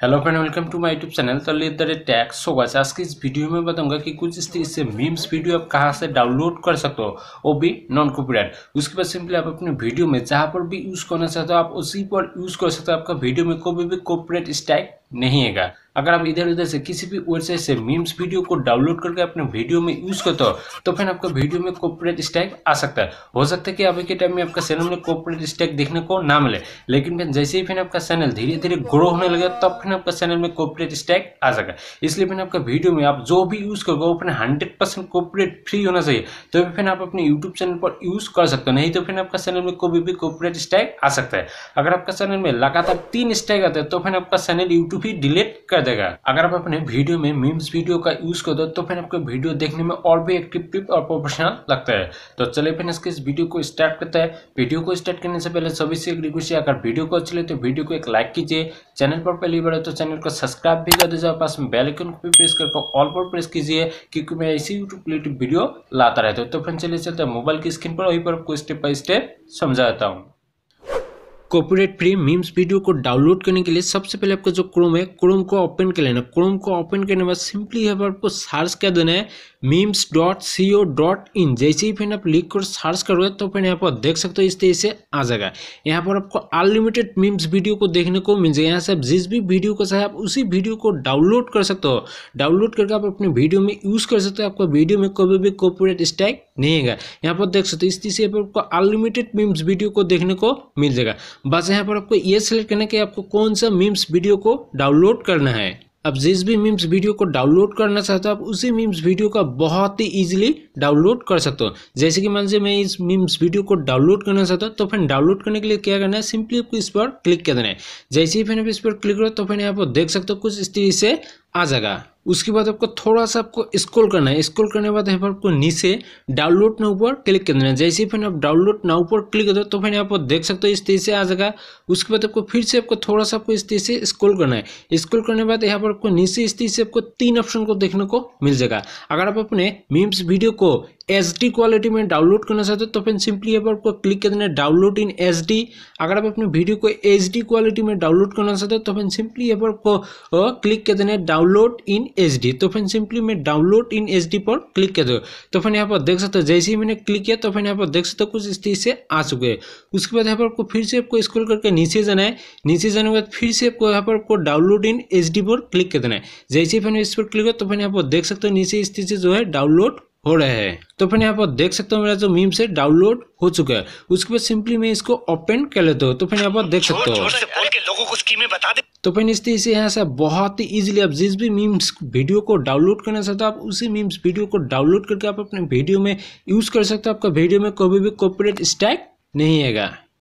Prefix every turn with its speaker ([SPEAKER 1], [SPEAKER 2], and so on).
[SPEAKER 1] Hello friend welcome to my YouTube channel तो ले दर tax होगा आज की इस वीडियो में बताऊँगा कि कुछ इस से मीम्स वीडियो आप कहाँ से डाउनलोड कर सकते हो। वो भी नॉन कॉपीराइट उसके बाद सिंपली आप अपने वीडियो में जहाँ पर भी यूज़ करना चाहते हो, आप उसी पर यूज़ कर सकते हो। आपका वीडियो में कोई भी कॉपीराइट स्टाइक नहीं है अगर आप इधर उधर से किसी भी वेबसाइट से मीम्स वीडियो को डाउनलोड करके अपने वीडियो में यूज़ करते हो तो फिर आपका वीडियो में कॉपरेट स्टैक आ सकता है। हो सकता है कि अभी के टाइम में आपका चैनल में कॉपरेट स्टैक देखने को ना मिले, लेकिन फिर जैसे ही फिर आपका चैनल धीरे धीरे ग्रो होने लगे, तब फिर आपका चैनल में कॉपरेट स्टैक आ सके इसलिए फिर आपका वीडियो में आप जो भी यूज़ करोगे, वो अपने हंड्रेड परसेंट कॉपरेट फ्री होना चाहिए। तो फिर आप अपने यूट्यूब चैनल पर यूज़ कर सकते हो, नहीं तो फिर आपका चैनल में कोई भी कॉपरेट स्टैक आ सकता है। अगर आपका चैनल में लगातार तीन स्टैक आते हैं तो फिर आपका चैनल यूट्यूब ही डिलीट कर देगा। अगर आप अपने वीडियो में मीम्स वीडियो का यूज़ कर दो तो फिर आपको वीडियो देखने में और भी एक्टिव और प्रोफेशनल लगता है। तो चलिए फिर इसके इस वीडियो को स्टार्ट करते हैं। वीडियो को स्टार्ट करने से पहले सभी से एक रिक्वेस्ट है, अगर वीडियो को अच्छी लगे तो वीडियो को एक लाइक कीजिए। चैनल पर पहली बार तो चैनल को सब्सक्राइब भी कर दीजिए पास में बेल आइकन को भी प्रेस कर ऑल पर प्रेस कीजिए, क्योंकि मैं ऐसी यूट्यूब रिलेटेड वीडियो लाता रहता हूँ। तो फिर चलिए चलते मोबाइल की स्क्रीन पर, वहीं पर आपको स्टेप बाई स्टेप समझाता हूँ। कॉपीराइट फ्री मीम्स वीडियो को डाउनलोड करने के लिए सबसे पहले आपका जो क्रोम है क्रोम को ओपन कर लेना। क्रोम को ओपन करने के बाद सिंपली यहाँ पर आपको सर्च कर देना है memes dot C O dot in जैसे ही फिर आप लिख कर सर्च करोगे तो फिर यहाँ पर देख सकते हो इस तरीके से आ जाएगा। यहाँ पर आपको अनलिमिटेड मीम्स वीडियो को देखने को मिल जाएगा। यहाँ से आप जिस भी वीडियो को चाहे आप उसी वीडियो को डाउनलोड कर सकते हो। डाउनलोड करके आप अपने वीडियो में यूज़ कर सकते हो। आपका वीडियो में कभी भी कॉपीराइट स्ट्राइक नहीं है। यहाँ पर देख सकते हो इस तरीके से आपको अनलिमिटेड मीम्स वीडियो को देखने को मिल जाएगा। बस यहाँ पर आपको ये सिलेक्ट करना है कि आपको कौन सा मीम्स वीडियो को डाउनलोड करना है। अब जिस भी मीम्स वीडियो को डाउनलोड करना चाहते हो, आप उसी मीम्स वीडियो का बहुत ही इजीली डाउनलोड कर सकते हो। जैसे कि मान लीजिए मैं इस मीम्स वीडियो को डाउनलोड करना चाहता हूँ तो फिर डाउनलोड करने के लिए क्या करना है? सिंपली आपको इस पर क्लिक कर देना है। जैसे ही फिर आप इस पर क्लिक करो तो फिर यहाँ पर देख सकते हो कुछ इस तरीके से आ जाएगा। उसके बाद आपको थोड़ा सा आपको स्क्रॉल करना है। स्क्रॉल करने के बाद यहाँ पर आपको नीचे डाउनलोड ना ऊपर क्लिक कर देना है। जैसे फिर आप डाउनलोड ना ऊपर क्लिक कर दो तो फिर आप देख सकते हो इस तेज से आ जाएगा। उसके बाद आपको फिर से आपको थोड़ा सा आपको इस तेज से स्क्रॉल करना है। स्क्रॉल करने के बाद यहाँ पर आपको नीचे इस तेज से आपको तीन ऑप्शन को देखने को मिल जाएगा। अगर आप अपने मीम्स वीडियो को एच डी क्वालिटी में डाउनलोड करना चाहते हो तो फिर सिंपली यहाँ पर आपको क्लिक कर देना डाउनलोड इन एच डी अगर आप अपने वीडियो को एच डी क्वालिटी में डाउनलोड करना चाहते हो तो फिर सिंपली यहाँ पर आपको क्लिक कर देना डाउनलोड इन एच डी तो फिर सिंपली मैं डाउनलोड इन एच डी पर क्लिक कर दो। तो फिर यहाँ पर देख सकते हो, जैसे ही मैंने क्लिक किया तो फिर यहाँ पर देख सकते हो कुछ इस से आ चुके हैं। उसके बाद यहाँ पर आपको फिर से आपको स्क्रॉल करके नीचे जाना है। नीचे जाने के बाद फिर से आपको यहाँ पर आपको डाउनलोड इन एच डी पर क्लिक कर देना है। जैसे ही फिर इस पर क्लिक हो तो फिर यहाँ पर देख सकते हो, नीचे इस से जो है डाउनलोड हो रहे हैं। तो फिर यहाँ पर देख सकते हो मेरा जो मीम से डाउनलोड हो चुका है। उसके बाद सिंपली मैं इसको ओपन कर लेता हूँ। तो फिर यहाँ पर देख सकते हो। तो फिर इस तरीके से यहाँ से बहुत ही इजीली आप जिस भी मीम्स वीडियो को डाउनलोड करना चाहते हो आप उसी मीम्स वीडियो को डाउनलोड करके आप अपने वीडियो में यूज़ कर सकते हो। आपका वीडियो में कभी भी कॉपीराइट स्टैक नहीं आएगा।